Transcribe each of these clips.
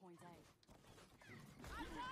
point A.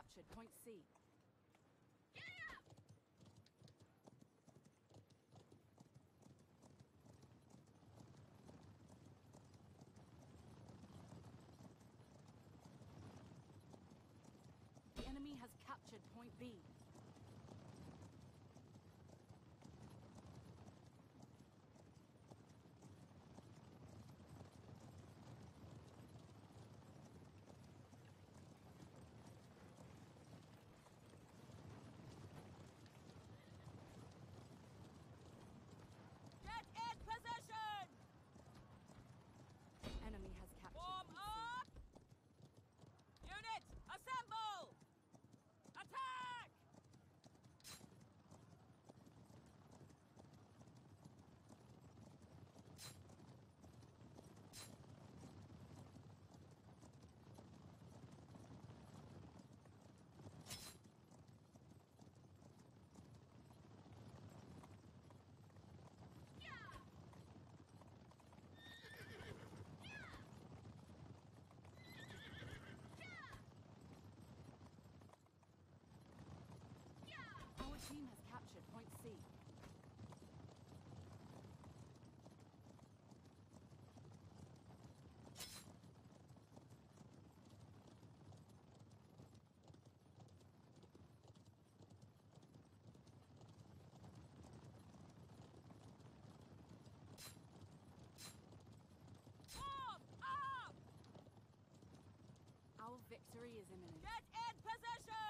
captured point C. The enemy has captured point B. team has captured point C. Our victory is imminent. Get in position!